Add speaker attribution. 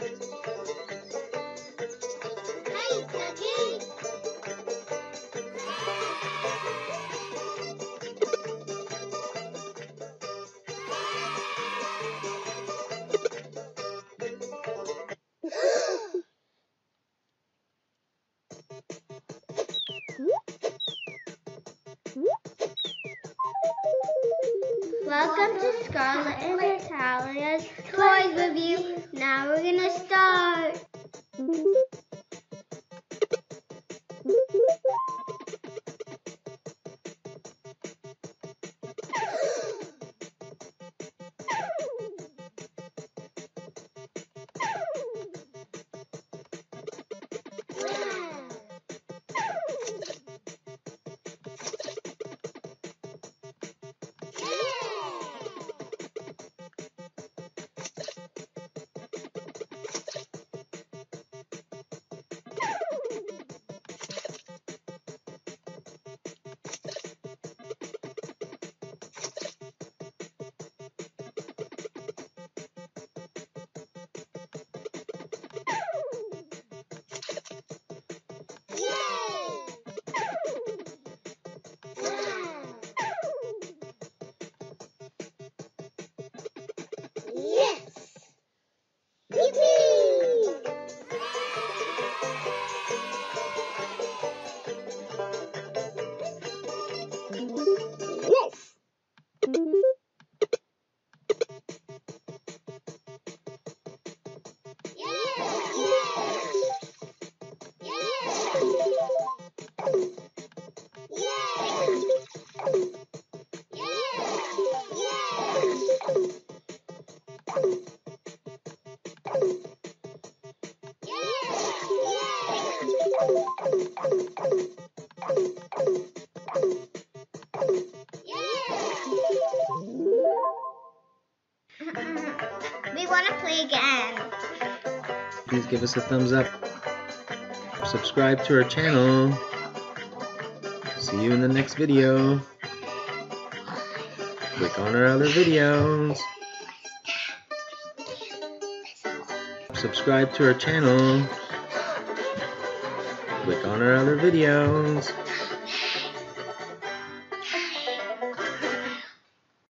Speaker 1: Hi, Duggee. Welcome to Scarlett and Natalia's Toys Review. Now we're gonna start. Yes! We want to play again.
Speaker 2: Please give us a thumbs up. Subscribe to our channel. See you in the next video. Click on our other videos. Subscribe to our channel. Click on our other videos.